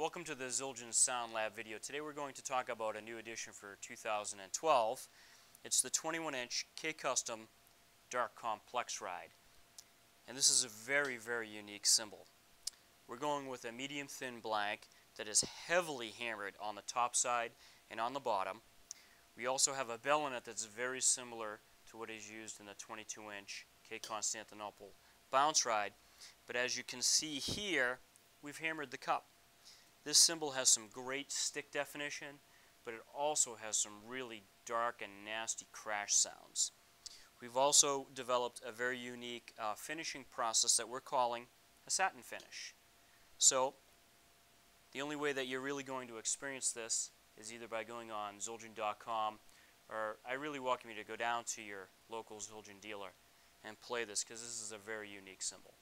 Welcome to the Zildjian Sound Lab video. Today we're going to talk about a new edition for 2012. It's the 21-inch K-Custom Dark Complex Ride. And this is a very, very unique cymbal. We're going with a medium thin blank that is heavily hammered on the top side and on the bottom. We also have a bell in it that's very similar to what is used in the 22-inch K Constantinople bounce ride. But as you can see here, we've hammered the cup. This cymbal has some great stick definition, but it also has some really dark and nasty crash sounds. We've also developed a very unique uh, finishing process that we're calling a satin finish. So the only way that you're really going to experience this is either by going on Zildjian.com or I really welcome you to go down to your local Zildjian dealer and play this because this is a very unique cymbal.